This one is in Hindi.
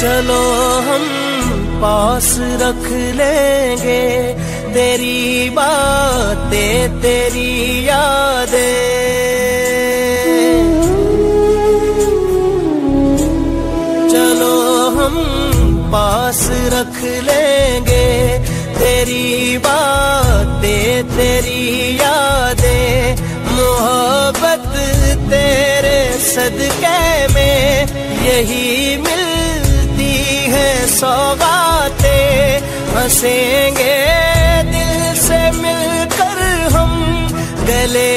चलो हम पास रख लेंगे। तेरी बातें, तेरी यादें। चलो हम पास रख लेंगे। तेरी बातें, तेरी यादें। मोहब्बत तेरे सदके में यही मिलती है सौगाते हंसेंगे दिल से मिलकर हम गले